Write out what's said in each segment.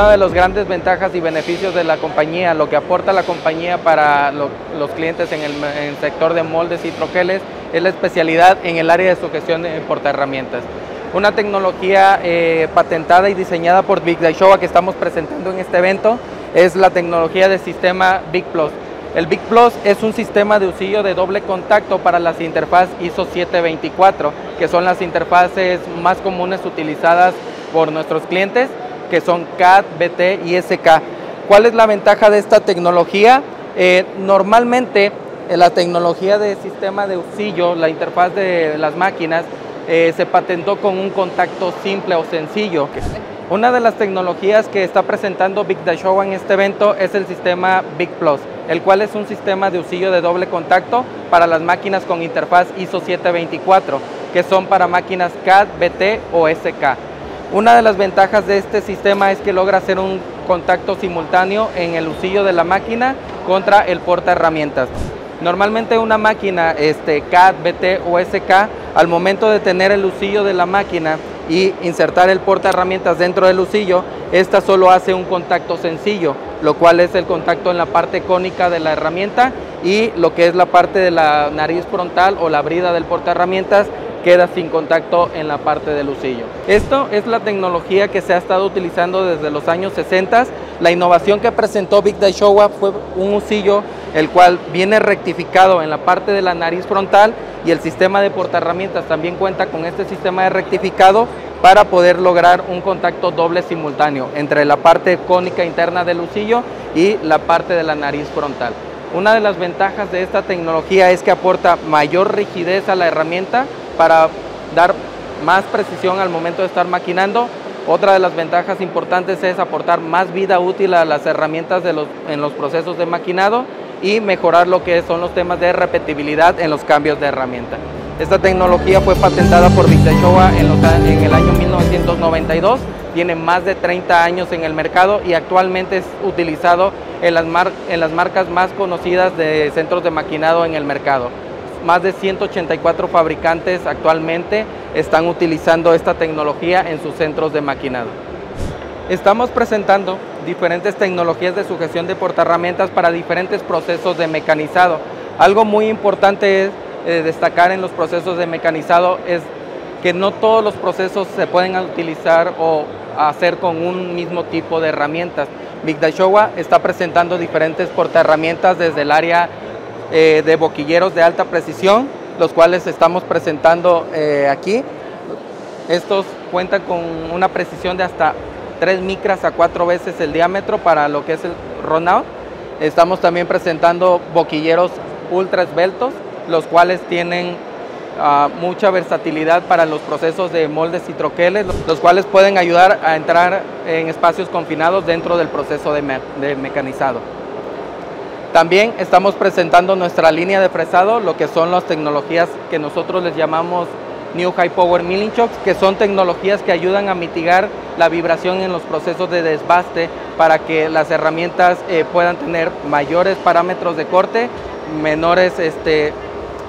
Una de las grandes ventajas y beneficios de la compañía, lo que aporta la compañía para lo, los clientes en el, en el, sector de moldes y troqueles, es la especialidad en el área de sujeción de portaherramientas. Una tecnología eh, patentada y diseñada por Big Daishowa que estamos presentando en este evento es la tecnología del sistema Big Plus. El Big Plus es un sistema de usillo de doble contacto para las interfaces ISO 724, que son las interfaces más comunes utilizadas por nuestros clientes, que son CAD, BT y SK. ¿Cuál es la ventaja de esta tecnología? Eh, normalmente eh, la tecnología de sistema de usillo, la interfaz de las máquinas, eh, se patentó con un contacto simple o sencillo. Una de las tecnologías que está presentando Big Show en este evento es el sistema Big Plus, el cual es un sistema de usillo de doble contacto para las máquinas con interfaz ISO 724, que son para máquinas CAD, BT o SK. Una de las ventajas de este sistema es que logra hacer un contacto simultáneo en el usillo de la máquina contra el porta herramientas. Normalmente una máquina este, CAD, BT o SK, al momento de tener el usillo de la máquina y insertar el porta herramientas dentro del usillo, esta solo hace un contacto sencillo, lo cual es el contacto en la parte cónica de la herramienta y lo que es la parte de la nariz frontal o la brida del porta herramientas queda sin contacto en la parte del usillo. Esto es la tecnología que se ha estado utilizando desde los años 60. La innovación que presentó Big Showa fue un usillo el cual viene rectificado en la parte de la nariz frontal y el sistema de portaherramientas también cuenta con este sistema de rectificado para poder lograr un contacto doble simultáneo entre la parte cónica interna del usillo y la parte de la nariz frontal. Una de las ventajas de esta tecnología es que aporta mayor rigidez a la herramienta para dar más precisión al momento de estar maquinando. Otra de las ventajas importantes es aportar más vida útil a las herramientas en los procesos de maquinado y mejorar lo que son los temas de repetibilidad en los cambios de herramienta. Esta tecnología fue patentada por Showa en, el año 1992, tiene más de 30 años en el mercado y actualmente es utilizado en las marcas más conocidas de centros de maquinado en el mercado. Más de 184 fabricantes actualmente están utilizando esta tecnología en sus centros de maquinado. Estamos presentando diferentes tecnologías de sujeción de portaherramientas para diferentes procesos de mecanizado. Algo muy importante es eh, destacar en los procesos de mecanizado es que no todos los procesos se pueden utilizar o hacer con un mismo tipo de herramientas. Big está presentando diferentes portaherramientas desde el área eh, de boquilleros de alta precisión, los cuales estamos presentando eh, aquí. Estos cuentan con una precisión de hasta 3 micras a 4 veces el diámetro para lo que es el runout. Estamos también presentando boquilleros ultra esbeltos, los cuales tienen uh, mucha versatilidad para los procesos de moldes y troqueles, los cuales pueden ayudar a entrar en espacios confinados dentro del proceso de mecanizado. También estamos presentando nuestra línea de fresado, lo que son las tecnologías que nosotros les llamamos New High Power Milling Shocks, que son tecnologías que ayudan a mitigar la vibración en los procesos de desbaste para que las herramientas eh, puedan tener mayores parámetros de corte, menores, este,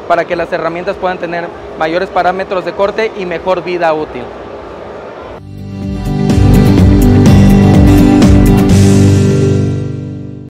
para que las herramientas puedan tener mayores parámetros de corte y mejor vida útil.